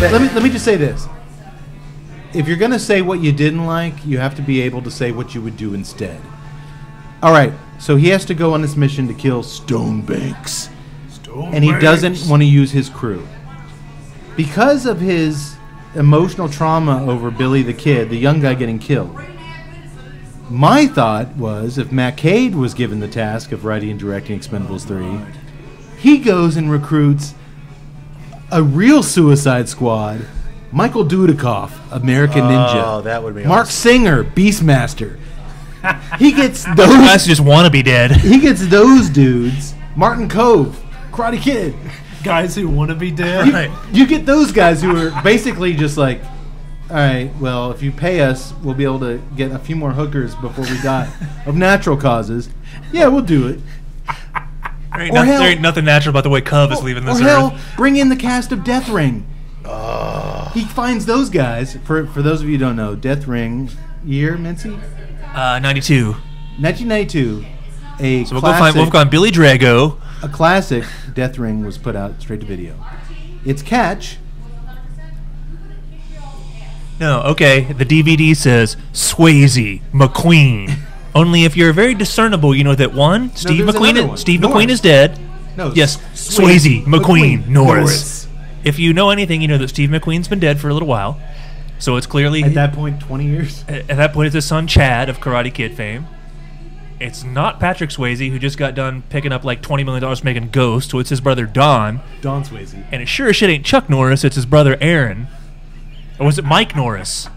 let me let me just say this. If you're gonna say what you didn't like, you have to be able to say what you would do instead. All right, so he has to go on this mission to kill Stonebanks, and he doesn't want to use his crew because of his emotional trauma over Billy the Kid, the young guy getting killed. My thought was if Matt Cade was given the task of writing and directing Expendables 3, he goes and recruits a real Suicide Squad, Michael Dudikoff, American oh, Ninja. Oh, that would be Mark awesome. Singer, Beastmaster. he gets those Guys those. just want to be dead. He gets those dudes. Martin Kove, Karate Kid. Guys who want to be dead. Right. You get those guys who are basically just like, all right, well, if you pay us, we'll be able to get a few more hookers before we die of natural causes. Yeah, we'll do it. There ain't, Or nothing, hell- there ain't nothing natural about the way Cub is leaving this or hell, bring in the cast of Death Ring. He finds those guys. For for those of you who don't know, Death Ring year, Mincy, Uh, 92. 1992. A So we'll go find, classic, we'll find Billy Drago. a classic Death Ring was put out straight to video. Its catch No, okay. The DVD says Swayze McQueen. Only if you're very discernible, you know that one, Steve there's McQueen. Is, one. Steve Norris. McQueen is dead. no Yes, Swayze, McQueen, McQueen, Norris. If you know anything, you know that Steve McQueen's been dead for a little while. So it's clearly At that point, 20 years. at at that point, it's his son Chad of Karate Kid fame. It's not Patrick Swayze, who just got done picking up like twenty million dollars making Ghost. So it's his brother Don, Don Swayze. and it sure as shit ain't Chuck Norris. It's his brother Aaron, or was it Mike Norris?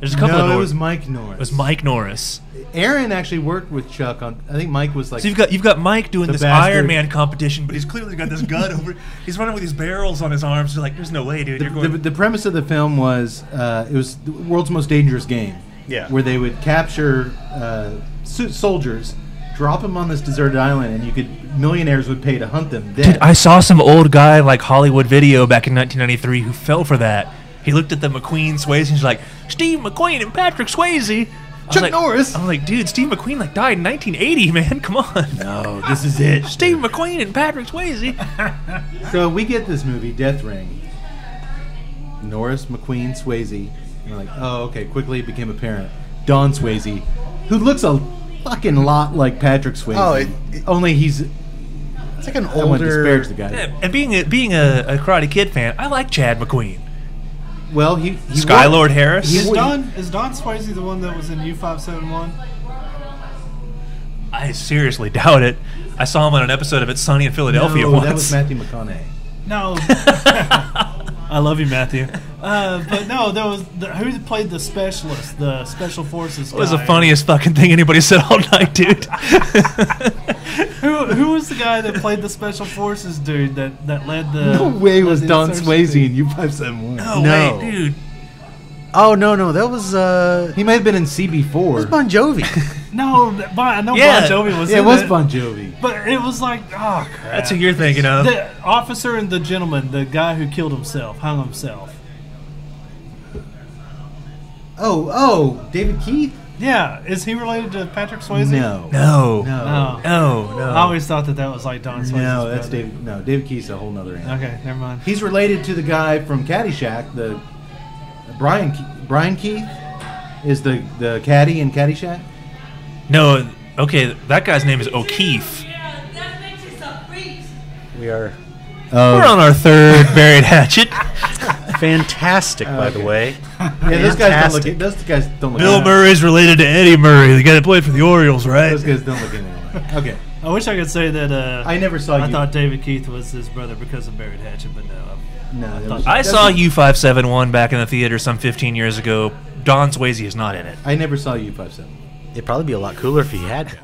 There's a couple no, of it was Mike Norris. It was Mike Norris. Aaron actually worked with Chuck on. I think Mike was like. So you've got you've got Mike doing this bastard. Iron Man competition, but he's clearly got this gun over. He's running with these barrels on his arms. You're like, there's no way, dude. the, You're going. the, the premise of the film was uh, it was the world's most dangerous game. Yeah. Where they would capture uh, soldiers, drop them on this deserted island, and you could millionaires would pay to hunt them. Dude, I saw some old guy like Hollywood video back in 1993 who fell for that. He looked at the McQueen Swayze and he's like, Steve McQueen and Patrick Swayze. I Chuck like- Norris. I'm like, dude, Steve McQueen like died in 1980, man. Come on. no, this is it. Steve McQueen and Patrick Swayze. So we get this movie, Death Ring. Norris, McQueen, Swayze. And we're like, oh, okay. Quickly it became apparent. Don Swayze, who looks a fucking lot like Patrick Swayze. Oh, it- it- only he's. It's like an I want to older. disparage the guy. And being a, being a, a Karate Kid fan, I like Chad McQueen. Well, he, he Skylord Harris. he Is Don is Don Swayze the one that was in U five seven one? I seriously doubt it. I saw him on an episode of It's Sunny in Philadelphia no, once. that was Matthew McConaughey. No. I love you, Matthew. Uh, but no, there was the, who played the specialist, the special forces. It was the funniest fucking thing anybody said all night, dude. Who, who was the guy that played the special forces dude that, that led the? No way was Don? Swayze in U five seven one. no, No. way, dude. Oh no, no, that was uh, He might have been in CB that four. was Bon Jovi. No, that- Bon, I know Yeah. Bon Jovi was. Yeah, it was it, Bon Jovi. But it was like, oh crap. That's who you're thinking of. The officer and the gentleman, the guy who killed himself, hung himself. Oh, oh, David Keith. Yeah, is he related to Patrick Swayze? No, No. no, No. No, no. I always thought that that was like Don Swayze's no. That's brother. David. No, David Keith's a whole nother animal. Okay, never mind. He's related to the guy from Caddyshack. The Brian Ke- Brian Keith is the the caddy in Caddyshack. No, okay, that guy's name is O'Keefe. Yeah, that makes you some freaks. we are Oh, We're on our third buried hatchet. Fantastic, by the way. yeah, those guys don't look. fantastic. Those guys don't look. Bill at, Murray's related to Eddie Murray, the guy that played for the Orioles, right? Those guys don't look anything alike. Okay, I wish I could say that. Uh, I never saw I you. thought David Keith was his brother because of Buried Hatchet, but no. no, that thought- I saw U571 back in the theater some 15 years ago. Don Swayze is not in it. I never saw U five seven. It'd probably be a lot cooler if he had.